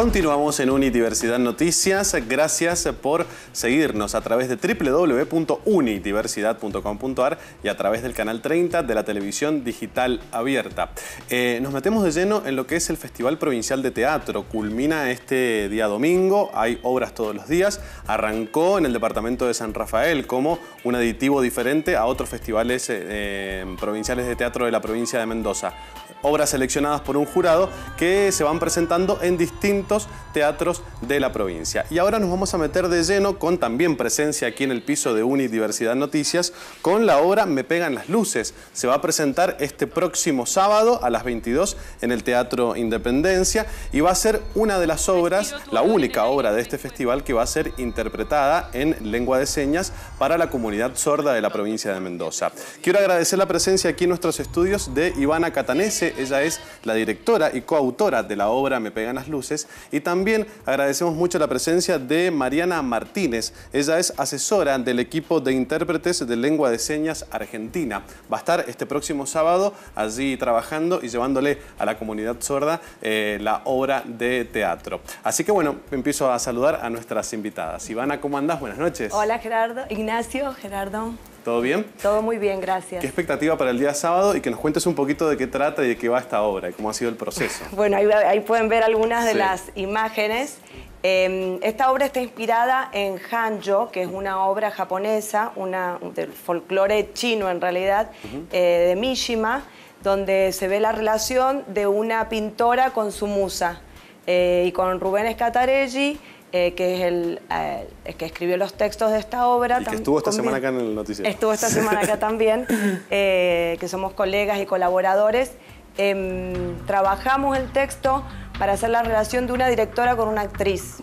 Continuamos en Unidiversidad Noticias. Gracias por seguirnos a través de www.unidiversidad.com.ar y a través del canal 30 de la televisión digital abierta. Eh, nos metemos de lleno en lo que es el Festival Provincial de Teatro. Culmina este día domingo, hay obras todos los días. Arrancó en el departamento de San Rafael como un aditivo diferente a otros festivales eh, eh, provinciales de teatro de la provincia de Mendoza obras seleccionadas por un jurado que se van presentando en distintos teatros de la provincia. Y ahora nos vamos a meter de lleno con también presencia aquí en el piso de Unidiversidad Noticias con la obra Me pegan las luces. Se va a presentar este próximo sábado a las 22 en el Teatro Independencia y va a ser una de las obras, la única obra de este festival que va a ser interpretada en lengua de señas para la comunidad sorda de la provincia de Mendoza. Quiero agradecer la presencia aquí en nuestros estudios de Ivana Catanese, ella es la directora y coautora de la obra Me pegan las luces. Y también agradecemos mucho la presencia de Mariana Martínez. Ella es asesora del equipo de intérpretes de lengua de señas argentina. Va a estar este próximo sábado allí trabajando y llevándole a la comunidad sorda eh, la obra de teatro. Así que bueno, empiezo a saludar a nuestras invitadas. Ivana, ¿cómo andás? Buenas noches. Hola Gerardo, Ignacio, Gerardo. ¿Todo bien? Todo muy bien, gracias. ¿Qué expectativa para el día sábado? Y que nos cuentes un poquito de qué trata y de qué va esta obra y cómo ha sido el proceso. bueno, ahí, pueden ver algunas de las imágenes. Em, esta obra está inspirada en Hanjo, que es una obra japonesa, una, del folclore chino en realidad, eh, de Mishima, donde se ve la relación de una pintora con su musa. Eh, y con Rubén Escatarelli eh, que es el, eh, que escribió los textos de esta obra. Y que estuvo esta semana acá en el noticiero. Estuvo esta semana acá también, eh, que somos colegas y colaboradores. Em, trabajamos el texto para hacer la relación de una directora con una actriz.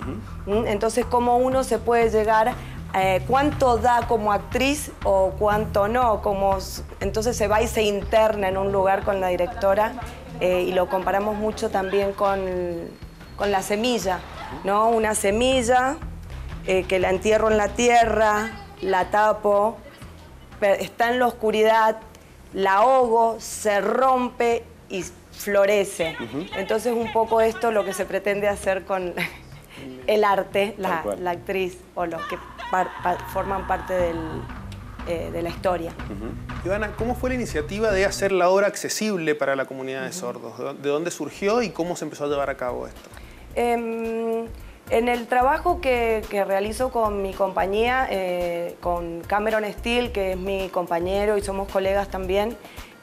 ¿Mm? Entonces, cómo uno se puede llegar, cuánto da como actriz o cuánto no. Como, entonces se va y se interna en un lugar con la directora y lo comparamos mucho también con, con la semilla. ¿No? Una semilla eh, que la entierro en la tierra, la tapo, está en la oscuridad, la ahogo, se rompe y florece. Entonces un poco esto lo que se pretende hacer con el arte, la, actriz o los que forman parte eh, de la historia. Ivana, ¿cómo fue la iniciativa de hacer la obra accesible para la comunidad de sordos? ¿De dónde surgió y cómo se empezó a llevar a cabo esto? Em, en el trabajo que, realizo con mi compañía, eh, con Cameron Steel, que es mi compañero y somos colegas también,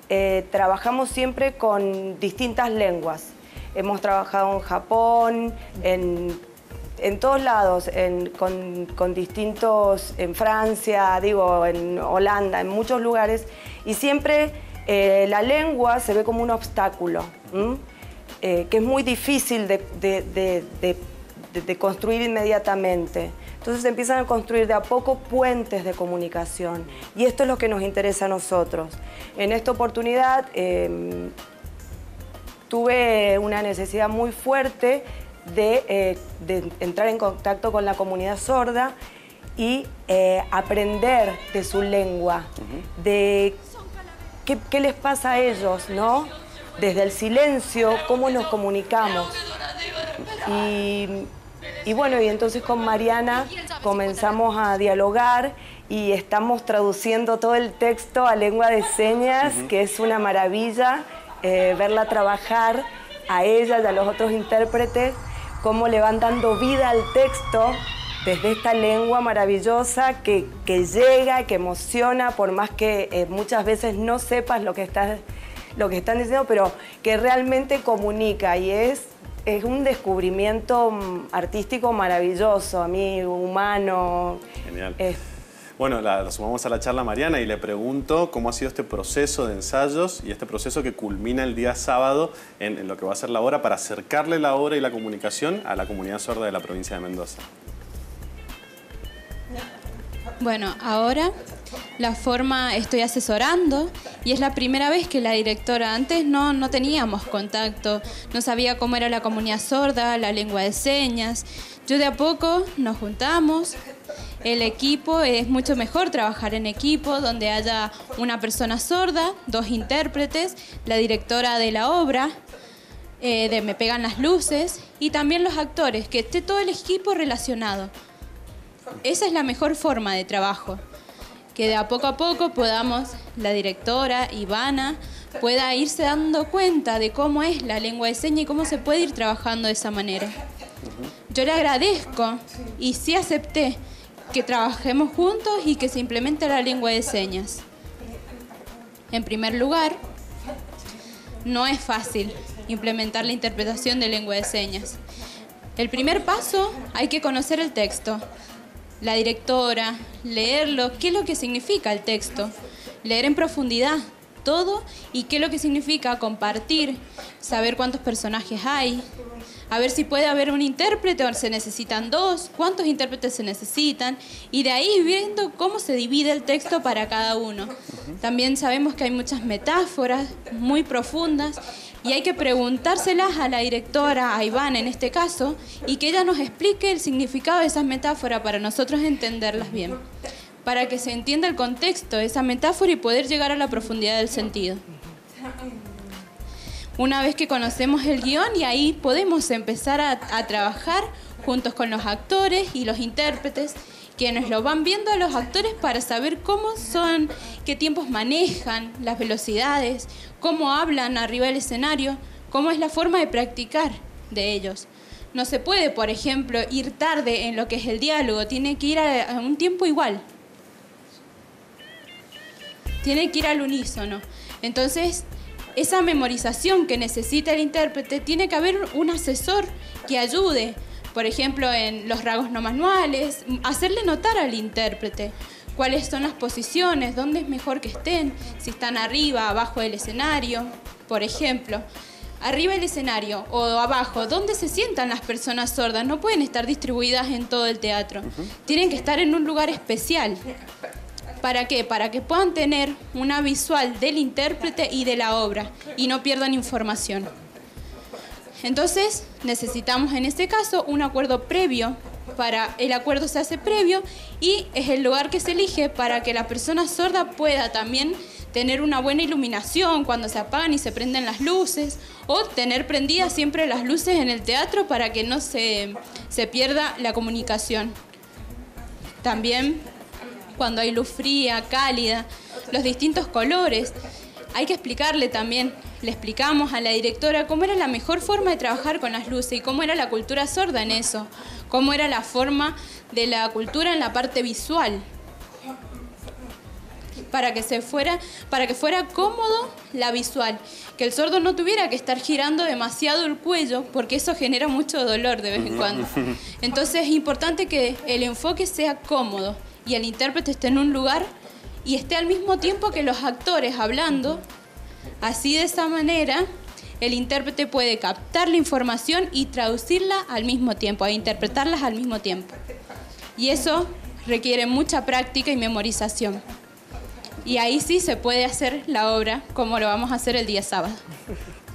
eh, trabajamos siempre con distintas lenguas. Hemos trabajado en Japón, en, todos lados, con, distintos, en Francia, digo, en Holanda, en muchos lugares, y siempre eh, la lengua se ve como un obstáculo. Eh, que es muy difícil de, construir inmediatamente. Entonces empiezan a construir de a poco puentes de comunicación y esto es lo que nos interesa a nosotros. En esta oportunidad em, tuve una necesidad muy fuerte eh, de, entrar en contacto con la comunidad sorda y eh, aprender de su lengua, de qué, qué, les pasa a ellos, ¿no? Desde el silencio, cómo nos comunicamos. Y, bueno, y entonces con Mariana comenzamos a dialogar y estamos traduciendo todo el texto a lengua de señas, que es una maravilla eh, verla trabajar a ella y a los otros intérpretes, cómo le van dando vida al texto desde esta lengua maravillosa que, llega, que emociona, por más que eh, muchas veces no sepas lo que estás lo que están diciendo, pero que realmente comunica y es, es un descubrimiento mm, artístico maravilloso, a mí, humano. Genial. Bueno, la, sumamos a la charla Mariana y le pregunto cómo ha sido este proceso de ensayos y este proceso que culmina el día sábado en, en, lo que va a ser la obra para acercarle la obra y la comunicación a la comunidad sorda de la provincia de Mendoza. Bueno, ahora la forma estoy asesorando y es la primera vez que la directora, antes no, no teníamos contacto, no sabía cómo era la comunidad sorda, la lengua de señas. Yo de a poco nos juntamos, el equipo es mucho mejor trabajar en equipo donde haya una persona sorda, dos intérpretes, la directora de la obra. eh, de Me Pegan las Luces, y también los actores, que esté todo el equipo relacionado. Esa es la mejor forma de trabajo, que de a poco a poco podamos, la directora, Ivana, pueda irse dando cuenta de cómo es la lengua de señas y cómo se puede ir trabajando de esa manera. Yo le agradezco y sí acepté que trabajemos juntos y que se implemente la lengua de señas. En primer lugar, no es fácil implementar la interpretación de lengua de señas. El primer paso hay que conocer el texto, la directora, leerlo, qué es lo que significa el texto, leer en profundidad todo y qué es lo que significa compartir, saber cuántos personajes hay, a ver si puede haber un intérprete o se necesitan dos, cuántos intérpretes se necesitan y de ahí viendo cómo se divide el texto para cada uno. También sabemos que hay muchas metáforas muy profundas y hay que preguntárselas a la directora, a Iván en este caso, y que ella nos explique el significado de esas metáforas para nosotros entenderlas bien, para que se entienda el contexto de esa metáfora y poder llegar a la profundidad del sentido. Una vez que conocemos el guion y ahí podemos empezar a, trabajar juntos con los actores y los intérpretes quienes lo van viendo a los actores para saber cómo son, qué tiempos manejan, las velocidades, cómo hablan arriba del escenario, cómo es la forma de practicar de ellos. No se puede, por ejemplo, ir tarde en lo que es el diálogo, tiene que ir a, un tiempo igual. Tiene que ir al unísono. Entonces, esa memorización que necesita el intérprete, tiene que haber un asesor que ayude por ejemplo, en los rasgos no manuales, hacerle notar al intérprete cuáles son las posiciones, dónde es mejor que estén, si están arriba, abajo del escenario, por ejemplo. Arriba del escenario o abajo, ¿dónde se sientan las personas sordas? No pueden estar distribuidas en todo el teatro. Tienen que estar en un lugar especial. ¿Para qué? Para que puedan tener una visual del intérprete y de la obra y no pierdan información. Entonces, necesitamos en este caso un acuerdo previo. Para el acuerdo se hace previo y es el lugar que se elige para que la persona sorda pueda también tener una buena iluminación cuando se apagan y se prenden las luces o tener prendidas siempre las luces en el teatro para que no se, se pierda la comunicación. También cuando hay luz fría, cálida, los distintos colores. Hay que explicarle también le explicamos a la directora cómo era la mejor forma de trabajar con las luces y cómo era la cultura sorda en eso, cómo era la forma de la cultura en la parte visual. Para que, se fuera, para que fuera cómodo la visual, que el sordo no tuviera que estar girando demasiado el cuello, porque eso genera mucho dolor de vez en cuando. Entonces es importante que el enfoque sea cómodo y el intérprete esté en un lugar y esté al mismo tiempo que los actores hablando Así de esta manera, el intérprete puede captar la información y traducirla al mismo tiempo, e interpretarlas al mismo tiempo. Y eso requiere mucha práctica y memorización. Y ahí sí se puede hacer la obra como lo vamos a hacer el día sábado.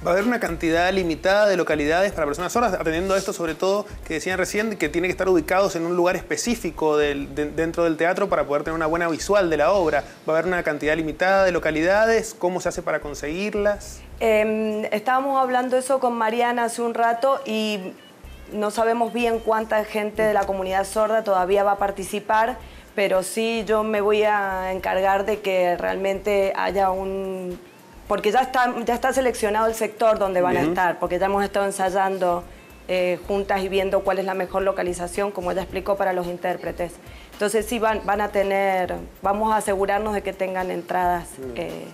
Va a haber una cantidad limitada de localidades para personas sordas, atendiendo a esto sobre todo que decían recién, que tiene que estar ubicados en un lugar específico dentro del teatro para poder tener una buena visual de la obra. Va a haber una cantidad limitada de localidades, ¿cómo se hace para conseguirlas? Em, estábamos hablando eso con Mariana hace un rato y no sabemos bien cuánta gente de la comunidad sorda todavía va a participar, pero sí yo me voy a encargar de que realmente haya un porque ya está, ya está seleccionado el sector donde van a estar, porque ya hemos estado ensayando eh, juntas y viendo cuál es la mejor localización, como ella explicó, para los intérpretes. Entonces sí van, van a tener, vamos a asegurarnos de que tengan entradas eh,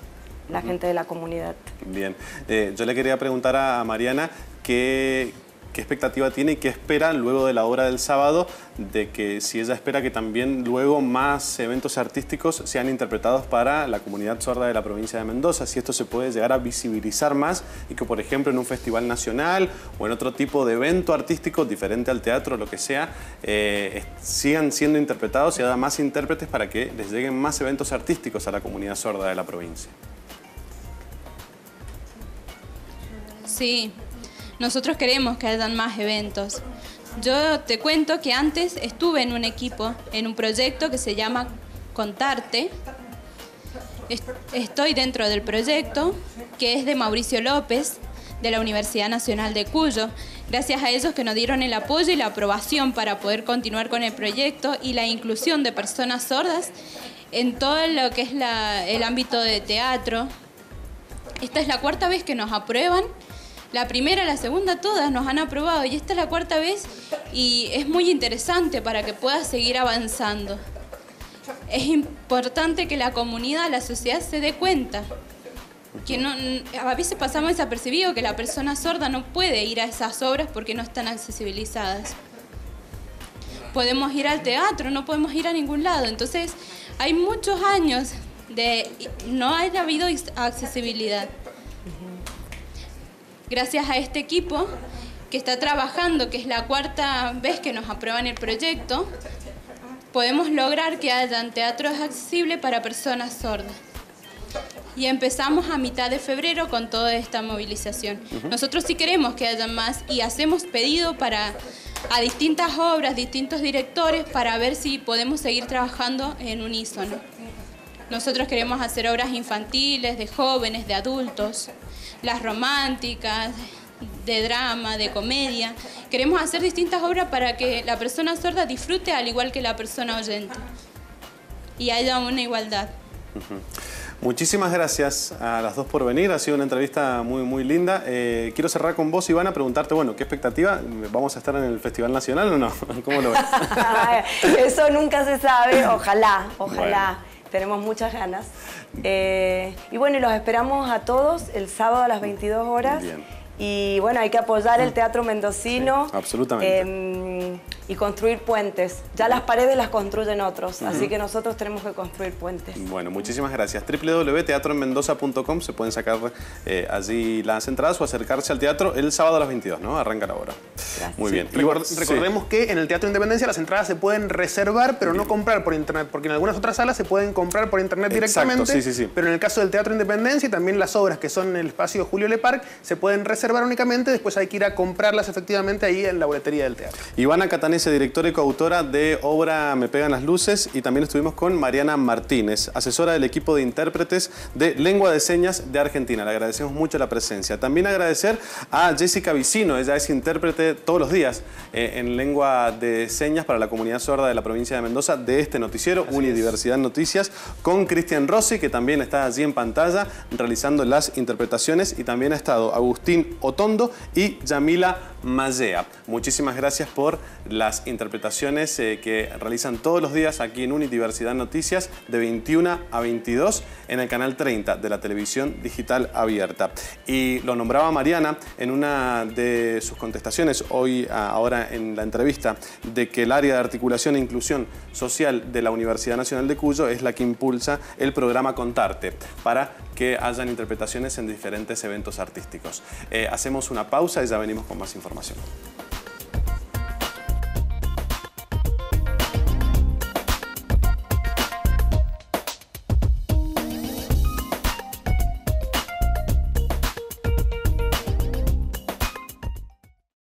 la gente de la comunidad. Bien, eh, yo le quería preguntar a Mariana qué, qué expectativa tiene y qué espera luego de la obra del sábado, de que si ella espera que también luego más eventos artísticos sean interpretados para la comunidad sorda de la provincia de Mendoza, si esto se puede llegar a visibilizar más y que por ejemplo en un festival nacional o en otro tipo de evento artístico diferente al teatro, lo que sea, eh, sigan siendo interpretados y haya más intérpretes para que les lleguen más eventos artísticos a la comunidad sorda de la provincia. Sí, nosotros queremos que hayan más eventos. Yo te cuento que antes estuve en un equipo, en un proyecto que se llama Contarte. Estoy dentro del proyecto, que es de Mauricio López, de la Universidad Nacional de Cuyo. Gracias a ellos que nos dieron el apoyo y la aprobación para poder continuar con el proyecto y la inclusión de personas sordas en todo lo que es el ámbito de teatro. Esta es la cuarta vez que nos aprueban. La primera, la segunda, todas nos han aprobado y esta es la cuarta vez y es muy interesante para que pueda seguir avanzando. Es importante que la comunidad, la sociedad se dé cuenta que no, a veces pasamos desapercibido que la persona sorda no puede ir a esas obras porque no están accesibilizadas. Podemos ir al teatro, no podemos ir a ningún lado. Entonces, hay muchos años de no haya habido accesibilidad. Gracias a este equipo que está trabajando, que es la cuarta vez que nos aprueban el proyecto, podemos lograr que hayan teatros accesibles para personas sordas y empezamos a mitad de febrero con toda esta movilización. Nosotros sí queremos que haya más y hacemos pedido para a distintas obras, distintos directores para ver si podemos seguir trabajando en unísono. Nosotros queremos hacer obras infantiles, de jóvenes, de adultos, las románticas, de drama, de comedia. Queremos hacer distintas obras para que la persona sorda disfrute al igual que la persona oyente y haya una igualdad. Muchísimas gracias a las dos por venir, ha sido una entrevista muy, muy linda. Eh, quiero cerrar con vos, Ivana, preguntarte, bueno, ¿qué expectativa? ¿Vamos a estar en el Festival Nacional o no? ¿Cómo lo ves? Eso nunca se sabe, ojalá, ojalá. Tenemos muchas ganas. Eh, y bueno, y los esperamos a todos el sábado a las 22 horas. Y bueno, hay que apoyar el teatro mendocino. absolutamente. Em, y construir puentes. Ya las paredes las construyen otros, así que nosotros tenemos que construir puentes. Bueno, muchísimas gracias. www.teatroenmendoza.com se pueden sacar eh, allí las entradas o acercarse al teatro el sábado a las 22, ¿no? Arranca la hora. Muy bien. recordemos que en el Teatro Independencia las entradas se pueden reservar, pero no comprar por internet, porque en algunas otras salas se pueden comprar por internet directamente. Sí, sí, sí. Pero en el caso del Teatro Independencia y también las obras que son en el espacio Julio Le Parc se pueden reservar únicamente, después hay que ir a comprarlas efectivamente ahí en la boletería del teatro. Ivana Catanese, directora y coautora de obra Me Pegan las Luces, y también estuvimos con Mariana Martínez, asesora del equipo de intérpretes de Lengua de Señas de Argentina. Le agradecemos mucho la presencia. También agradecer a Jessica Vicino, ella es intérprete todos los días eh, en Lengua de Señas para la comunidad sorda de la provincia de Mendoza de este noticiero, Unidiversidad Noticias, con Cristian Rossi, que también está allí en pantalla realizando las interpretaciones, y también ha estado Agustín Otondo y Yamila Mallea. Muchísimas gracias por las interpretaciones eh, que realizan todos los días aquí en Unidiversidad Noticias de 21 a 22 en el canal 30 de la televisión digital abierta. Y lo nombraba Mariana en una de sus contestaciones hoy, ahora en la entrevista, de que el área de articulación e inclusión social de la Universidad Nacional de Cuyo es la que impulsa el programa Contarte para que hayan interpretaciones en diferentes eventos artísticos. Eh, hacemos una pausa y ya venimos con más información.